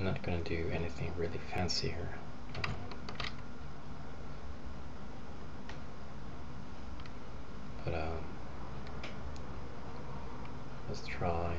I'm not gonna do anything really fancy here. Um, but um, let's try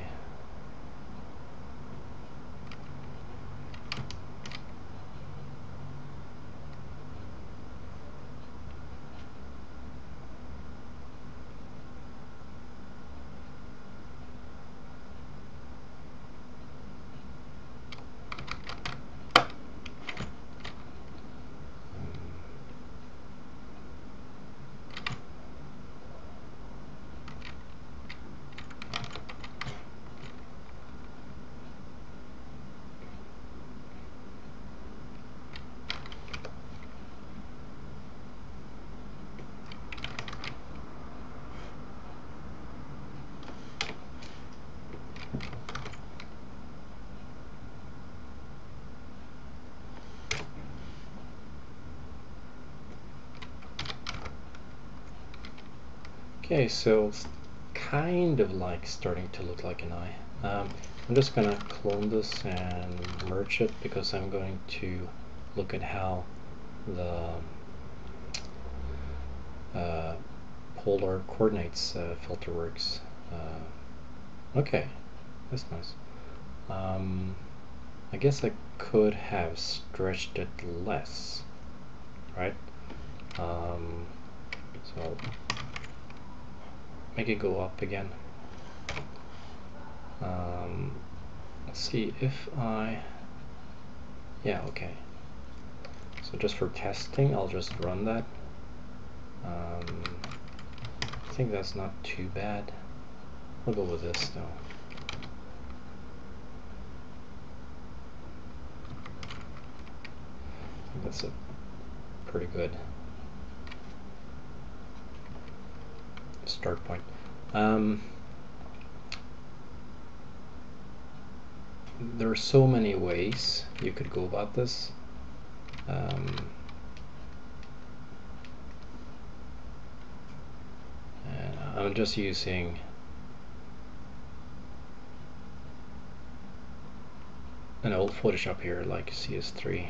Okay, so it's kind of like starting to look like an eye. Um, I'm just gonna clone this and merge it because I'm going to look at how the uh, polar coordinates uh, filter works. Uh, okay, that's nice. Um, I guess I could have stretched it less, right? Um, so make it go up again. Um, let's see if I, yeah, okay. So just for testing, I'll just run that. Um, I think that's not too bad. I'll go with this though. that's a pretty good start point. Um, there are so many ways you could go about this. Um, I'm just using an old Photoshop here like CS3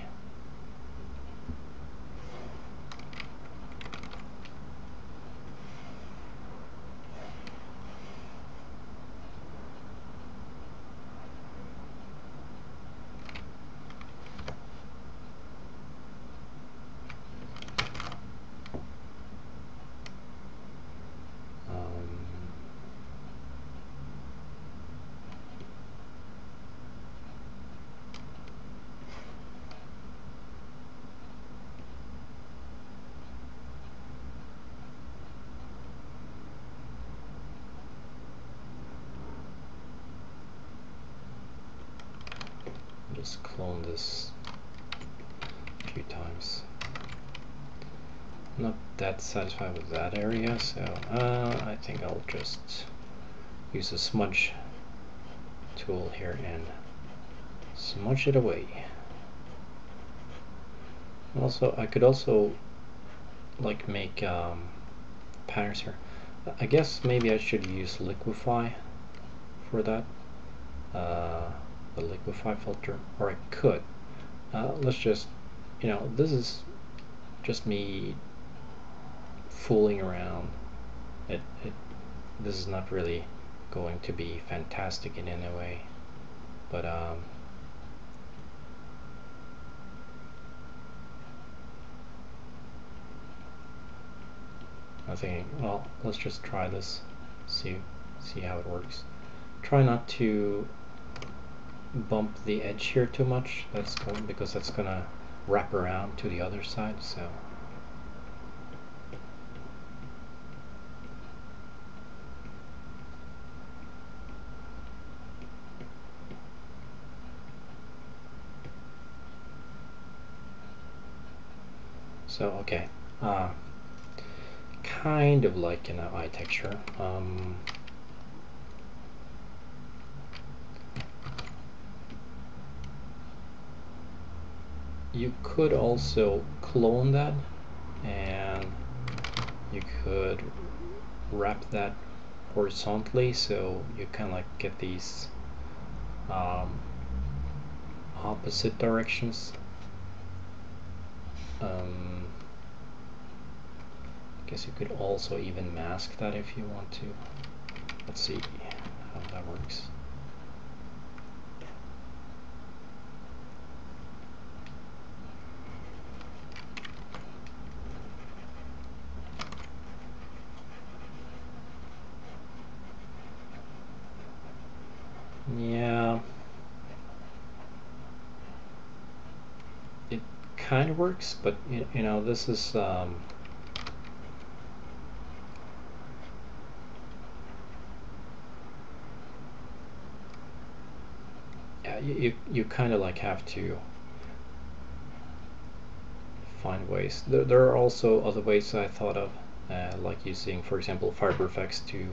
just clone this a few times. Not that satisfied with that area, so uh, I think I'll just use a smudge tool here and smudge it away. Also, I could also like make um, patterns here. I guess maybe I should use Liquify for that. Uh, the liquify filter or I could. Uh, let's just you know this is just me fooling around. It, it this is not really going to be fantastic in any way. But um, I think well let's just try this. See see how it works. Try not to bump the edge here too much that's going because that's gonna wrap around to the other side so. So okay uh, kind of like an eye texture um, you could also clone that and you could wrap that horizontally so you kind of like get these um, opposite directions. Um, I guess you could also even mask that if you want to. Let's see how that works. Yeah. It kind of works, but you, you know, this is um, yeah, you you, kind of like have to find ways. There, there are also other ways I thought of, uh, like using, for example, FiberFX to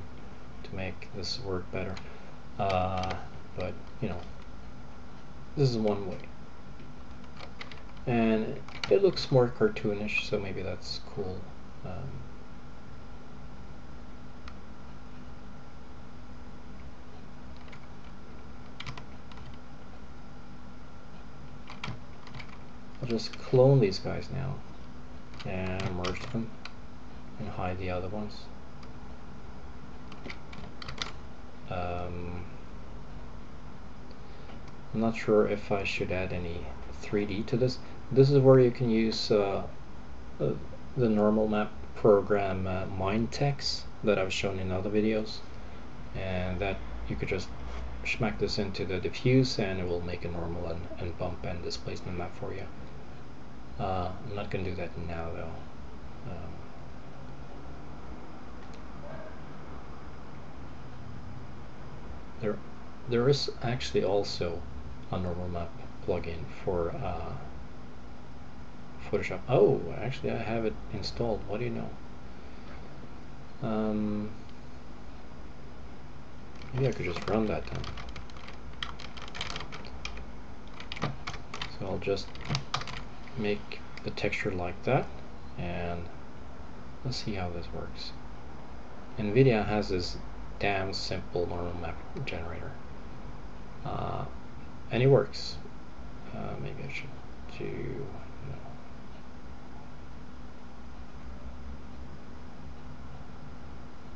to make this work better. Uh, but you know, this is one way. And it looks more cartoonish, so maybe that's cool. Um, I'll just clone these guys now and merge them and hide the other ones. Um, I'm not sure if I should add any 3D to this. This is where you can use uh, uh, the normal map program uh, that I've shown in other videos and that you could just smack this into the diffuse and it will make a normal and, and bump and displacement map for you. Uh, I'm not going to do that now though. Um, there, there is actually also a normal map plugin for uh, Photoshop. Oh, actually I have it installed. What do you know? Um, maybe I could just run that then. So I'll just make the texture like that and let's see how this works. NVIDIA has this damn simple normal map generator. Uh, and it works. Uh, maybe I should do no.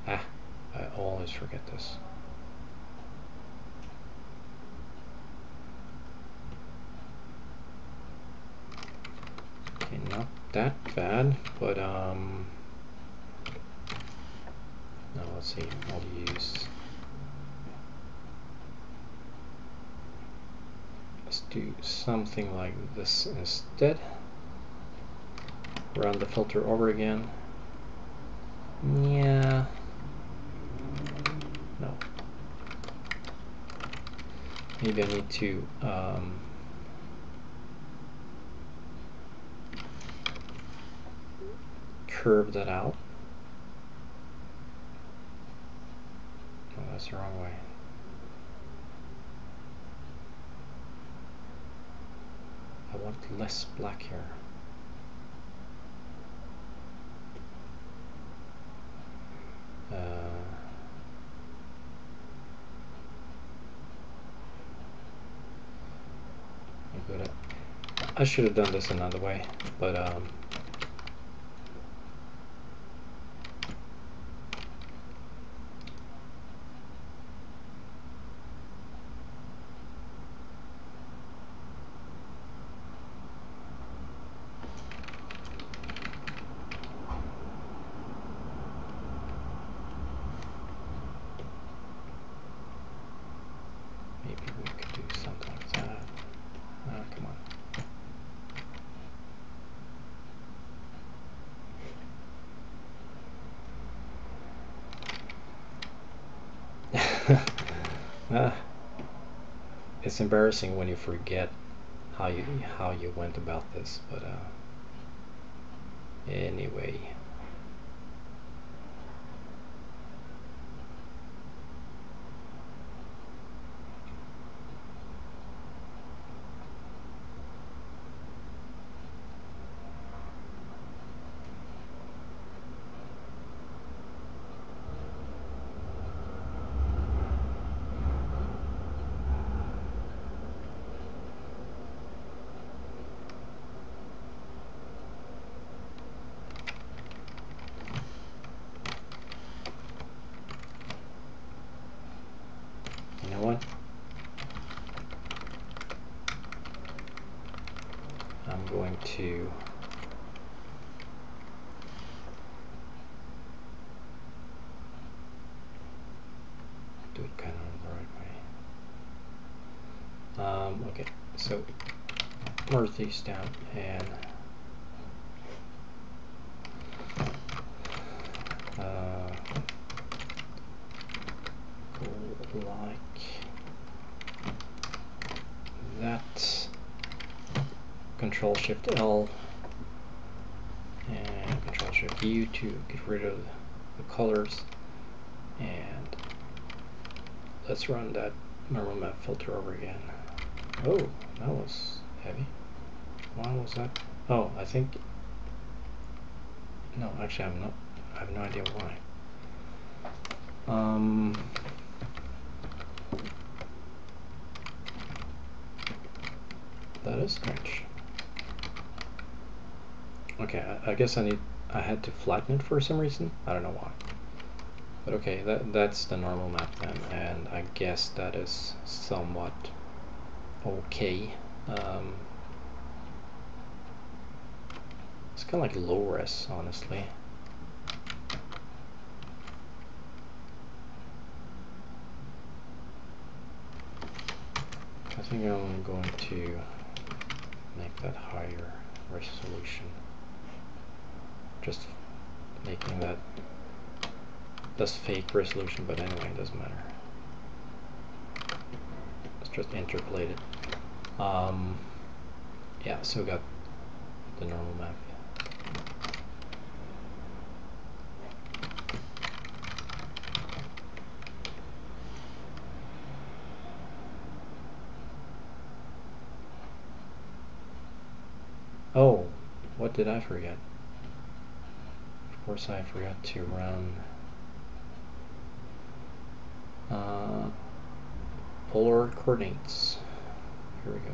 Ah, I always forget this. Okay, not that bad, but um, now let's see, I'll use? Let's do something like this instead. Run the filter over again. Yeah maybe I need to um, curve that out oh that's the wrong way I want less black here. Uh, I should have done this another way, but um, uh, it's embarrassing when you forget how you how you went about this, but uh, anyway. So these down and uh, like that. Control Shift L and Control Shift U to get rid of the colors and let's run that normal map filter over again. Oh, that was heavy. Why was that? Oh, I think. No, actually, I'm not. I have no idea why. Um. That is strange. Okay, I, I guess I need. I had to flatten it for some reason. I don't know why. But okay, that that's the normal map then, and I guess that is somewhat okay. Um, it's kind of like low res, honestly. I think I'm going to make that higher resolution. Just making that that's fake resolution, but anyway, it doesn't matter. Just interpolate it. Um, yeah, so we got the normal map. Oh, what did I forget? Of course I forgot to run uh, polar coordinates. Here we go.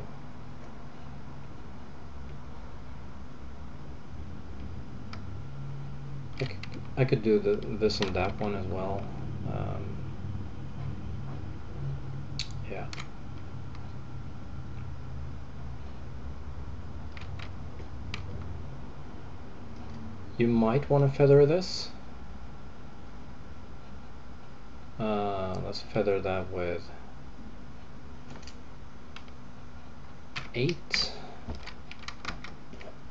I could, do the, this and that one as well. Um, yeah. You might want to feather this. Uh, let's feather that with 8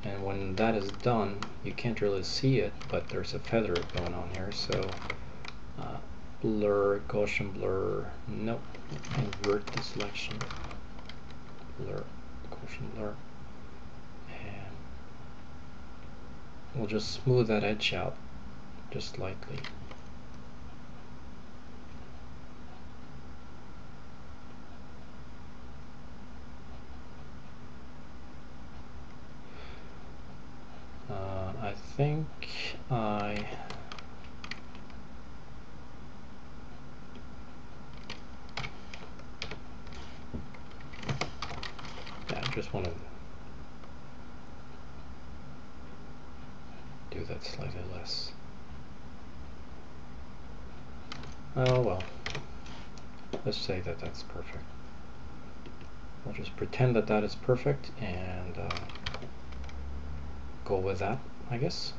and when that is done you can't really see it but there's a feather going on here so uh, blur Gaussian blur nope invert the selection. Blur Gaussian blur. And we'll just smooth that edge out just slightly think I yeah, I just want to do that slightly less. Oh well, let's say that that's perfect. We'll just pretend that that is perfect and uh, go with that. I guess.